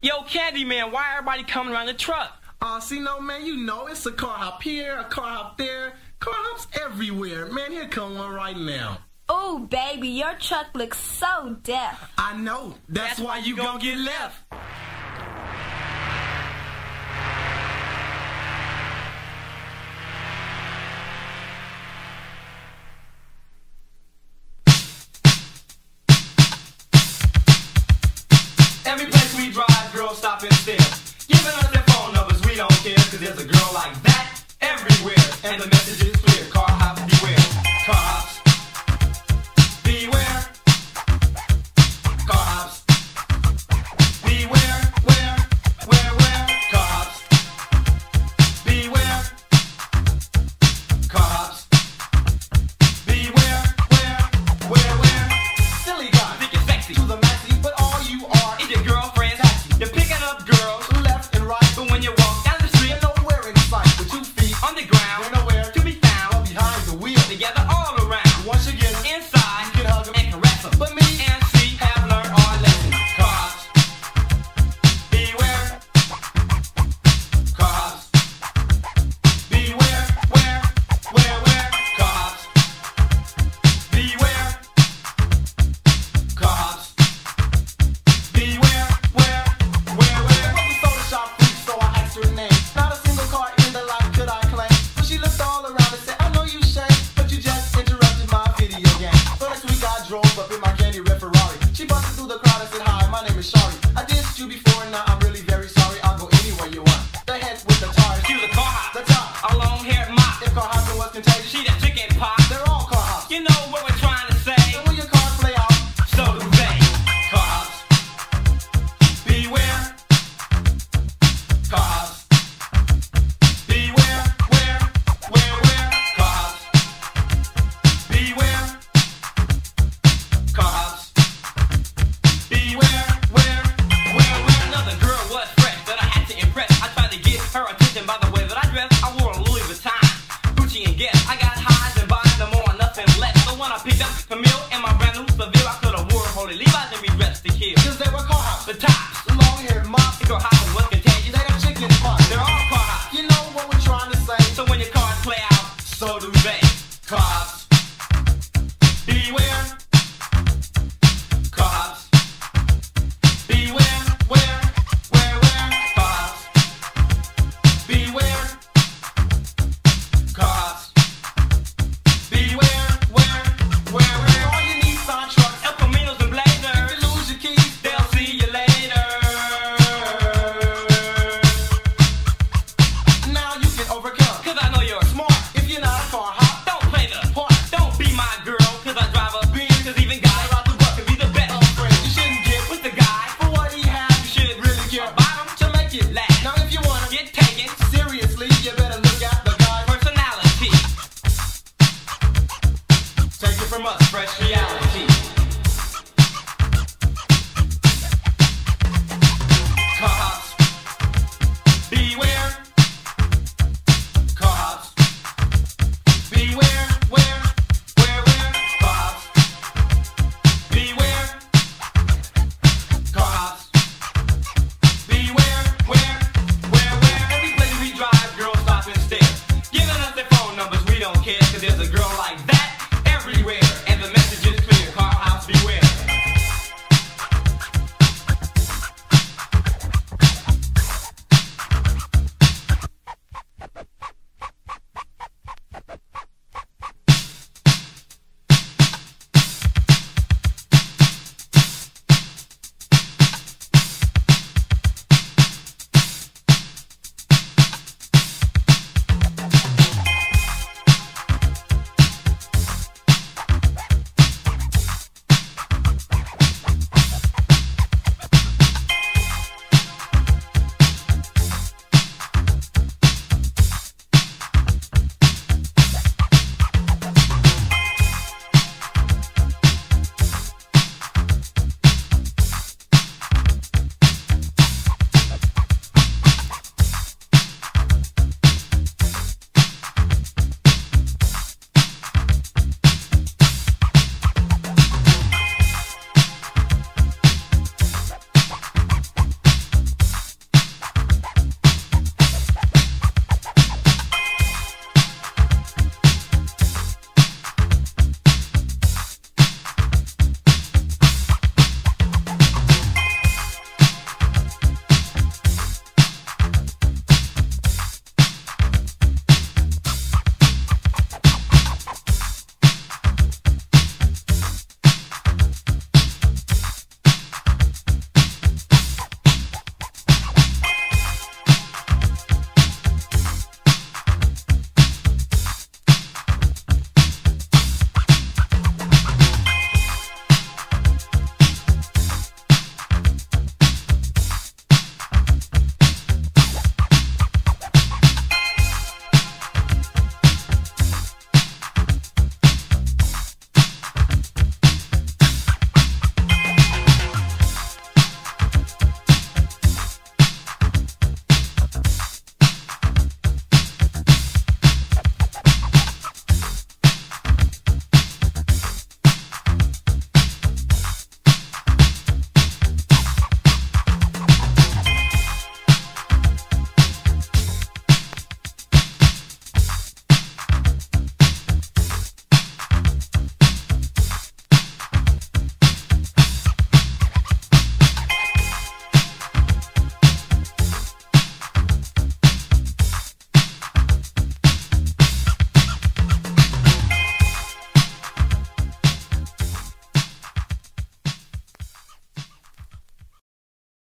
Yo, Candyman, why everybody coming around the truck? Uh, see, no, man, you know it's a car hop here, a car hop there. Car hops everywhere. Man, here come one right now. Oh, baby, your truck looks so def. I know. That's, That's why, why you gonna get left. Every place we drive, stop and stare. Giving us their phone numbers, we don't care, cause there's a girl like that everywhere. And the message Ferrari. She busted through the crowd and said, Hi, my name is Shari. I dissed you before and now I'm really I wore a Louis Vuitton, Gucci and Guess. I got highs and buys, no more, nothing less. The one I picked up, Camille and from us, fresh reality.